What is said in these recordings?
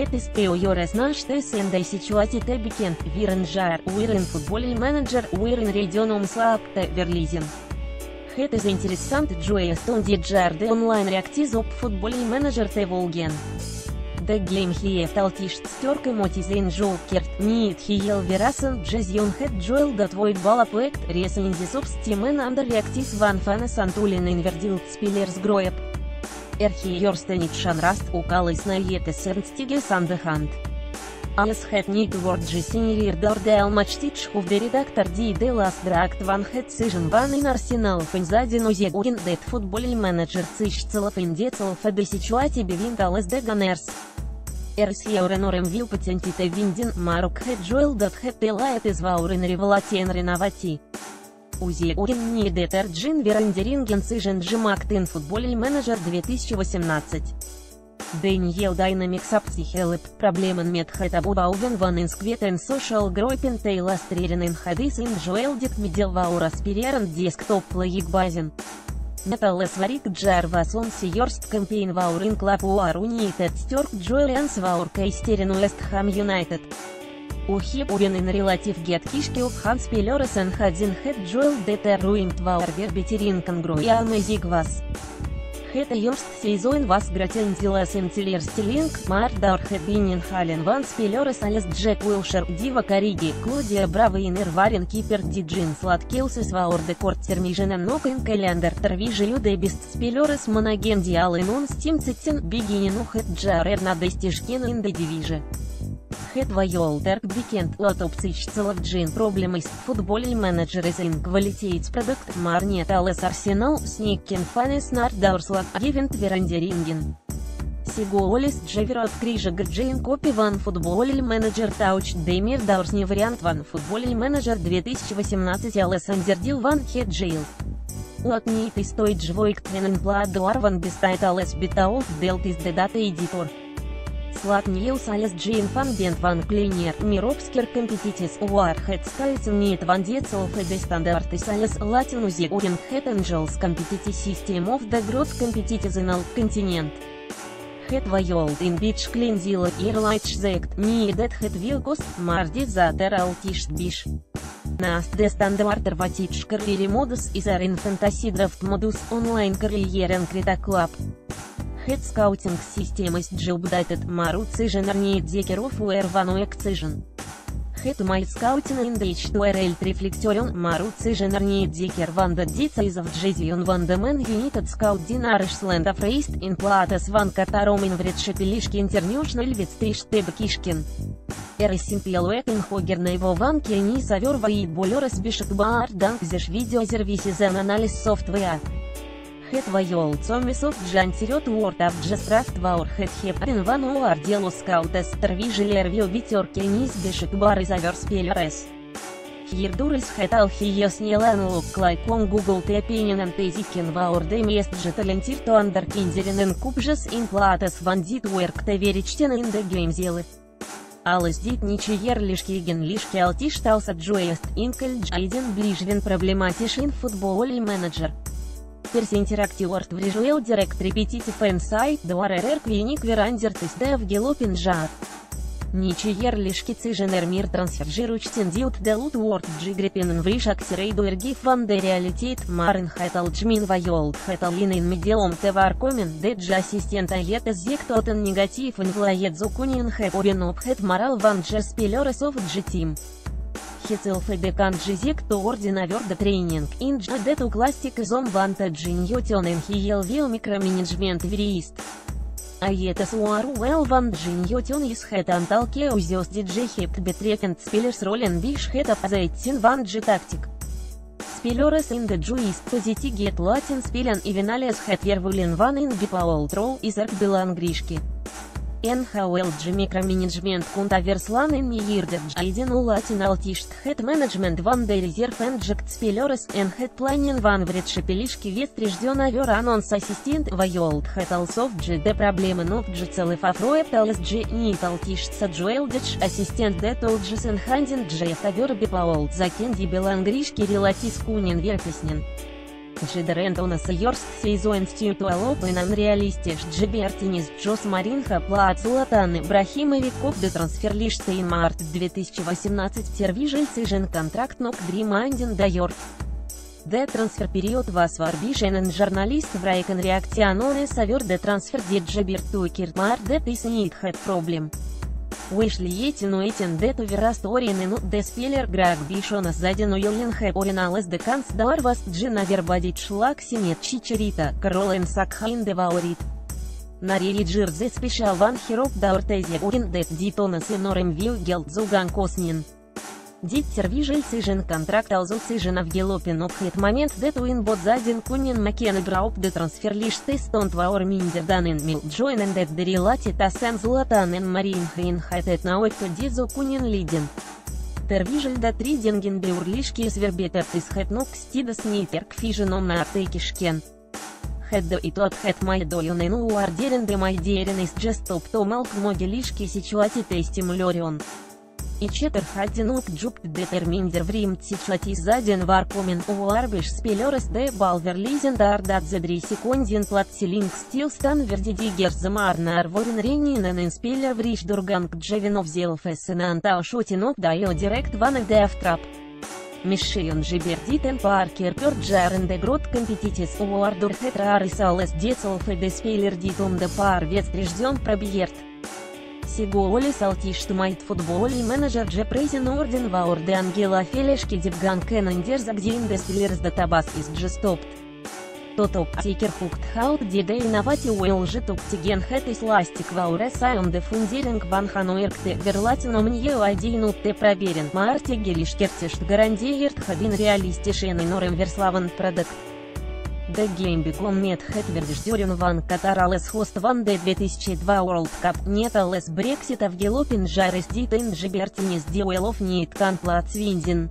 Het is peoiores naștes en de situație bekend, viren jar, уирен футбольный менеджер, уирен регионом слабте, верлизен. Het is interessant joyest on die jar de online reacties op футбольный менеджер te volgen. De game heeft altiest sterke moties in jokert, niet heel verrassend jason het joel dat ooit balapproject recensies op Steam en andere reacties van fans antullen in verdeeld spelers groep. Er heerst niet chanrast ook al is na het ernstiges aan de hand. Alles het niet wordt gesignaleerd door de Almachtic of de redactor die de last draagt van het seizoen van in Arsenal Fenzadino Zegogin det voetbalmanager zich zelf in detzelfde de situatie bevindt als de Gunners. Er is hier enorm veel potentie te детержин верандеринген сыжен жимакт in футболе менеджер 2018. Daniel Dynamics Apsihelp problemen met het opbouwen van een squid en social grouping te illustreren in hadis in joeldik middel aspireren desktop bazen. Met alles waar ik jar was onze eerst campaign waar in klap waar united sterk Ухи урен in relatief get kishke op Hans Pelores en hadin het joel deterruimt waar verbettering kan amazing was. Het eerst seizoen was gratienzielas in teleurstelling, maar daar hebben halen van spelers als Jack Wilshere, Diva Carigi, Claudia Bravo en ervaren keeper die Jean Slatkelsis waar de korttermijn en ook in kalender terwijl de best spelers monagen die al in ons team zitten, beginnen nog het jaar in. Het Вайолдерг bekend dat op zichzelf geen probleem is. Een kwaliteitsproduct, maar niet alles Arsenal sneaken fans naar doorslaggevend veranderingen. Сиголис Джевер открыжа Джейн Копи ван футболь менеджер Тауч Демир Даурсни вариант ван футболь менеджер 2018 Алессандер Дил ван Хеджейл. Ней ты стоит живой ктвенен пладуар ван бестайт Алес Битаов Делтис Дедата Эдитор. Slāt Nils Aļas Džīn Fan Bent Van Klinier Miropsker Competitis Warhead Skaits Niet Van Dietzelfe de Standartis Aļas Latinu Zigurin Het Angels Competitive System of the Growth Competitive in Al Continent. Het Vajold in Beach Cleansila Airlight Zect Niet Het Vilkost Mardi Zater Altist Bish. Naast de standaarder Vatich Carriere Modus is er in Fantasiedraft Modus Online Carrière Crita Club. Het scouting system is updated maar Utsigen niet zeker of er van Excision. Het my scouting in de HTML reflectorion maar Utsigen niet zeker van de details of Jason van de man United Scout Dinarishland of East in plaats van Katarom in Vretshepilishki International Vetstrish Tebkishkin. Er is simpel weten hoger niveau van kennis over wie bolores beschikbaar dank zes video services en analysis software. Het vajol comisov джантирет уортав джестрафт ваур het хеприн ван уар дело скаутес тервижелер вил витерке низ бешек бар из аверспелерес. Хирдурис het al hies nielan luk клайкон Google тепинен тезикен ваур де мест же талентирто андер кинзеринен кубжес in plates van dit werk te verичтен in de gamezelы. Alles dit ничьер лишь киген лишь кеалтиштался джоест инкель джайден ближвен проблематишин футбол и менеджер. Перс интерактиворт врежуел директ репетитив инсайт, дуаререр квиник верандертис дев гелопин жар. Ничьер лишки циженер мир трансфержируч дют делут уорд джигрепинен вришак сирейду эргиф ван де реалитет марин хайтал джмин вайолд хайтал линин медиум теваркомен деджа ассистента ета зектотен негатив инвлает зукунин хэпорин обхэт морал ван джеспелересов джитим. Хицелфе декан джизик то ордена верда тренинг инджа дету классик изом ванта джиньотен энхиел вил микроменеджмент вериист. А это суару эл ван джиньотен из хэт анталке узёс диджей хепт бетрекент спилерс ролен биш хэт апазайтин ван джи тактик. Спилерес ин де джуист позити гет латин спилен и виналес хэт ервулин ван ин бипаол троу из арк билан гришки. NHLG микроменеджмент кунта верслан in Миирде Джайден Улатин Алтишт Хэт менеджмент ван де резерв энджект спелерес эн хэт планин ван вредшепелишки вест режден авер анонс ассистент вайолд хэт алсов де проблемы нов джи целый фафроэ пелес джи нит алтиштса джуэлдич ассистент де толджисен хандин джи авер бипаолд закенди белангришки релатис кунин верпеснин. Джидерентонас Йорст Сейзоин Стютуалопын Анреалистиш Джибертинис Джос Маринха Плаат Златан Ибрахимович Коп де трансферлиштейн Март 2018 Тервижель Сижен контракт Нок Дримандин Дайор. Де трансфер период вас варбишенен журналист врайкен реакциононе савер де трансфер киртмар де тисенит хэт проблем. Вышли эти но этин де тувераст оринену де спелер граг бишона задину йолин хэп ориналес де канц дарвас джина вербадит шлак синет чичерита, королен сакхайн де ваорит. Нарили джирзе спешал ван хироп да ортезе урин дет дитона сенорем вил гелд зуган коснин. Диттер вижель сижен контракт алзу сижена в гелопин обхит момент дет уин бот задин кунин макен грауп де трансфер лишь тестон тваор миндер данен мил джойнен дет дерилати тасен златанен марин хейн хайтет наойто дизо кунин лиден. Тервижель да три денген беурлишки свербетер тис хэтнук стидас нейперк фиженом на артекишкен. Хеддо и тот хэт майдо юнену уардерен де майдерен из джестоп то малк моделишки ситуати тестимулерион и четер хадинук джуп детерминдер врем тичати заден варкомен уарбиш спелерес де балверлизен дардат за 3 секундин платсилинг стил стан вердидигер замарна арворин ренинен инспелер вриш дурганг джевинов зелфесен антау шутинок дайо директ ван де автрап. Мишион Жибердитен Паркер Пёрджарен де Грот Компетитис Уардур Хетрарисалес Децелфе де Спейлер Дитом де Пар Вестрежден Пробьерт. Сиголи Салтиштмайт футболі менеджер Джепрезін Орден Ваорде Ангела Фелешки Дивган Кеннендер Загдейн Дестилерс Датабас из Джестопт. Тотоп Тикер Хукт Хаут Дидей Навати Уэлжи Туктиген Хэтис Ластик Вауре Сайон Де Фундеринг Ван Хануэркте Верлатин Омнье Айдейну Те Проверен Марти Гелишкертишт Гарандиерт Хабин Реалистишен и Норем Верславан Продакт. The Game Become Хэтвердиш Дюрин Ван Катар Алес Хост Ван Д 2002 World Cup Нет Алес Брексита в Гелопин Жарес Дитен Жибертинис Диуэлов Нит Канплац Виндин.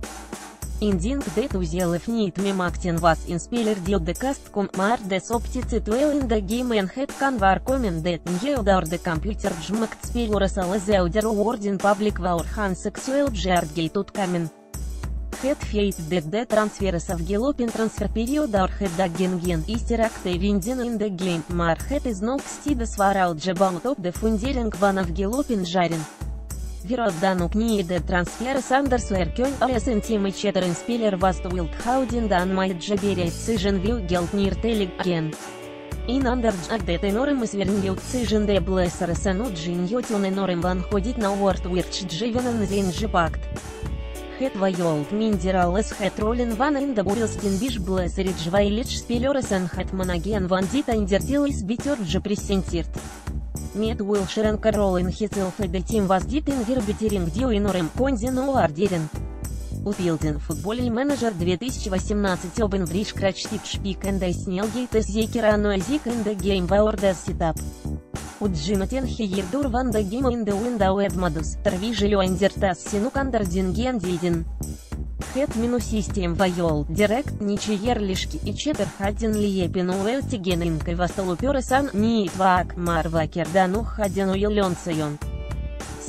Индинг дет узелев нит мемактин вас инспелер дил де кастком мар де соптицит уэл ин де гейм эн хэт канвар комен дет ньеудар де компьютер джмакт спелурас алезеудер уордин паблик ваур хан сексуэл бжардгей тут камен. Head Fate DD Transfers of Galloping Transfer Period or Head Dagengen Истеракте Виндин in the Game Mar Head is not Stides Varal Jebal Top de Fundering Van of Galloping Жарен. Вироддану книги де трансфер Сандерс Эркён Алесен Тимы Четерен Спиллер Васт Уилд Хаудин Дан Майт Джаберия Цижен Вил Гелтнир Телеген. In Underjag de Тенорем Свернил Цижен де Блессер Сену Джин Йотюн Норем Ван ходит на Уорд Уирч Дживенен Зейн Жипакт. Хэт Вайолд Миндералес Хэт Ролин Ван Инда Бурилстин Биш Блэсеридж Вайлидж Спелересен Хэт Монаген Ван Дита Индертилис Битер Джи Прессентирт. Мед Уилшерен Каролин Хитцел Федетим Воздит Ингер Битеринг Дио Инорем Конзин Уардерин. Упилдин футбольный менеджер 2018 Обен Бриш Крачтип Шпик Эндэ Снелгейт Зекера Нойзик Эндэ Гейм Ваордес Ситап. Уджинотен Хейердур Ван да Гейм Инде Уиндау Эдмадус, Торви Жилю Андертас Синукандер Динген Дидин. Хэт минус систем Вайол, Директ Ничиер Лишки и Четер Хадин Лиепин Уэлти Генринкой Васталупересан Нитвак Марвакер Дану Хадин Уйленцайон.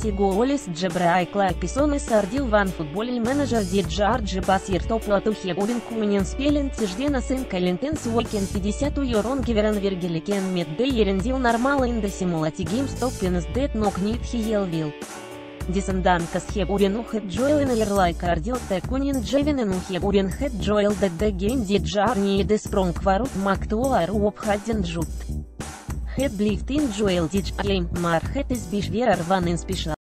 Сигуолис Джебрай Клайписон и Сардил Ван футболий менеджер Диджарджи Басир Топлатухе Убин Куменен Спелен Тиждена Сын Калентен Суокен 50 Уйорон Гиверан Вергеликен Медде Ерендил Нормал Инда Симулати Геймс Топпинес Дет Нок Нит Хиелвил. Дисендан Касхеб Урин Ухет Джоэл Инерлай Кардил Текунин Джевин Инухеб Урин Хет Джоэл Дедде Гейм Диджарни и Деспронг Вару Мактуар Уопхаден Джут. Joel Dij Game, maar het is bijzonder van een speciaal.